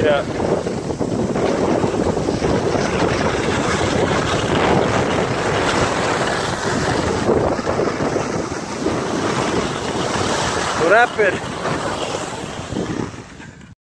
Yeah. Rapid.